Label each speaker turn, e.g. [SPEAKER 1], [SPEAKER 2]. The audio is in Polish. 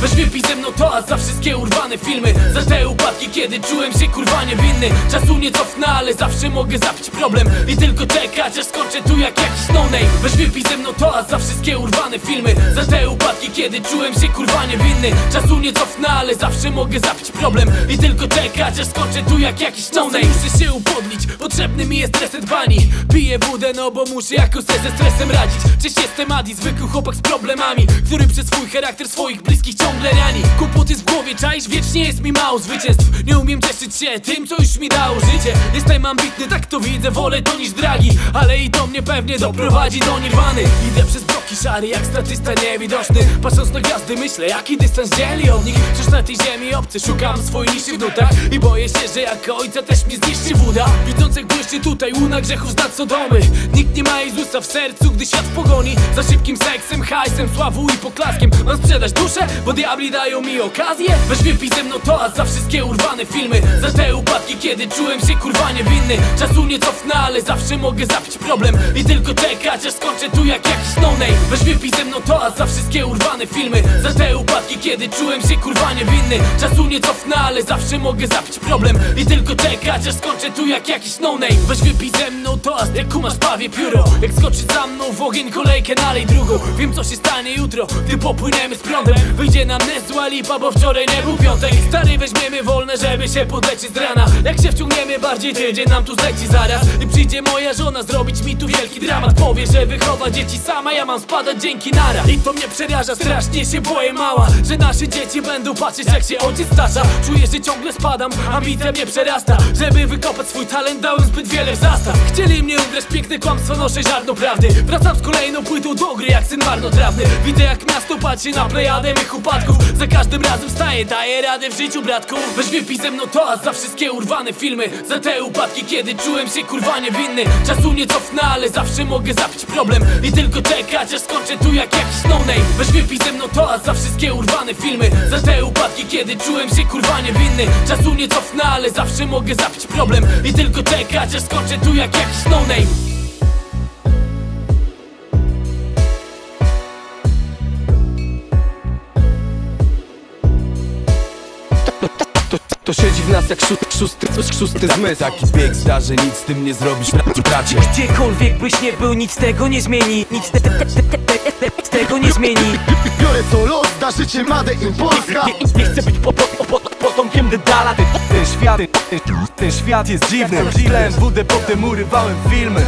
[SPEAKER 1] Weź wypij ze mną toast za wszystkie urwane filmy. Za te upadki, kiedy czułem się kurwa niewinny. Czasu nie cofnę, ale zawsze mogę zapić problem. I tylko czekać, aż skończę tu jak jakiś no-name. Weź wypij ze mną za wszystkie urwane filmy. Za te upadki, kiedy czułem się kurwa niewinny. Czasu nie cofnę, ale zawsze mogę zapić problem. I tylko czekać, aż skończę tu jak jakiś no-name. Muszę się upodlić, potrzebny mi jest reset bani Piję wódę, no bo muszę jakoś sobie ze stresem radzić. Cześć, jestem Adi, zwykły chłopak z problemami Który przez swój charakter swoich bliskich ciągle rani. Kłopot w głowie, czaisz, wiecznie jest mi mało zwycięstw. Nie umiem cieszyć się tym, co już mi dało życie. Jestem ambitny, tak to widzę, wolę to niż dragi. Ale i to mnie pewnie doprowadzi do nirwany. Idę przez bloki szary, jak statysta niewidoczny. Patrząc na gwiazdy, myślę, jaki dystans dzieli od nich. Przecież na tej ziemi obcy, szukam swojej niszy w nutach. I boję się, że jak ojca też mnie zniszczy woda Widząc jak błyszczy tutaj łuna grzechów z nad Sodomy Nikt nie ma Jezusa w sercu, gdy świat pogoni. Za szybkim seksem, hajsem, sławą i poklaskiem. Mam sprzedać duszę, bo diabli dają mi okazję. Weź wypij ze mną toast za wszystkie urwane filmy. Za te upadki, kiedy czułem się kurwa niewinny. Czasu nie cofnę, ale zawsze mogę zapić problem. I tylko czekać, aż skończę tu jak jakiś no-name Weź wypij ze mną toast za wszystkie urwane filmy. Za te upadki, kiedy czułem się kurwa niewinny. Czasu nie cofnę, ale zawsze mogę zapić problem. I tylko czekać, aż skończę tu jak jakiś no-name Weź wypij ze mną toast, jak kumasz pawie pióro Jak skoczysz za mną w ogień, kolejkę nalej drugą. Wiem co się stanie jutro, gdy popłyniemy z prądem. Wyjdzie nam niezła lipa, bo wczoraj nie był piątek. Stary weźmiemy wolne, żeby się podleczyć z rana. Jak się wciągniemy bardziej, tydzień nam tu zleci zaraz. I przyjdzie moja żona zrobić mi tu wielki dramat. Powie, że wychowa dzieci sama, ja mam spadać dzięki nara. I to mnie przeraża, strasznie się boję mała Że nasze dzieci będą patrzeć jak się ojciec starza. Czuję, że ciągle spadam, ambicja mnie przerasta. Żeby wykopać swój talent dałem zbyt wiele zastaw. Chcieli mnie ugrać, piękne kłamstwo, noszę żarną prawdy. Wracam z kolejną płytą do gry jak syn marnotrawny. Widzę jak miasto patrzy na plejadę mych upadków. Za każdym razem wstaję, daję radę w życiu bratku. Weź wypij ze mną toast za wszystkie urwane filmy. Za te upadki, kiedy czułem się kurwa niewinny. Czasu nie cofnę, ale zawsze mogę zapić problem. I tylko czekać, aż skończę tu jak jakiś no-name Weź wypij ze mną toast za wszystkie urwane filmy. Za te upadki, kiedy czułem się kurwa niewinny. Czasu nie cofnę, ale zawsze mogę zapić problem. I tylko czekać, aż skończę tu jak jakiś no-name
[SPEAKER 2] To, to siedzi w nas jak szósty, szósty, szósty zmysł. Taki bieg zdarzy, nic z tym nie zrobisz, bra- bracie.
[SPEAKER 3] Gdziekolwiek byś nie był, nic tego nie zmieni. Nic te, te, te, te, te, te, tego nie zmieni.
[SPEAKER 4] Biorę co los, zdarzycie Made in Polska.
[SPEAKER 3] Nie, nie chcę być po, po, po, potomkiem Dedala
[SPEAKER 2] świat, ten, świat jest dziwny. Źle wódę, potem urywałem filmy